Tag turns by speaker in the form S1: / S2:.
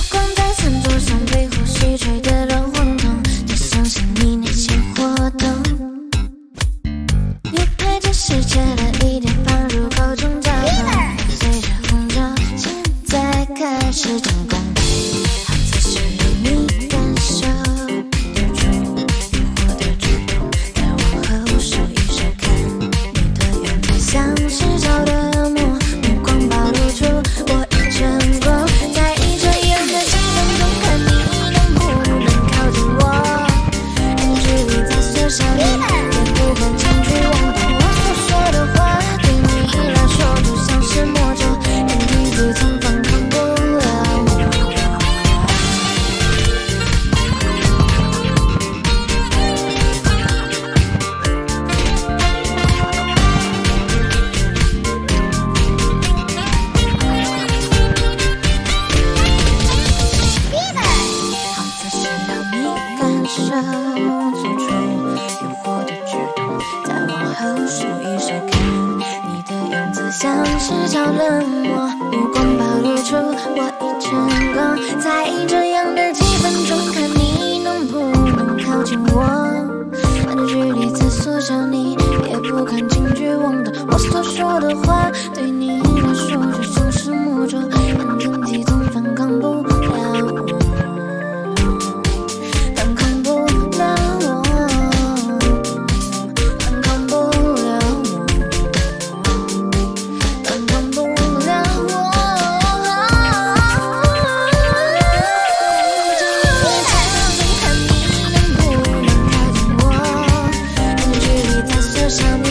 S1: Look on 失望的，我所说的话对你来说就像是魔咒，任凭你怎反抗不了我，反抗不了我，反抗不了我，反抗不了我。我，你能不能靠近我，距离在缩小。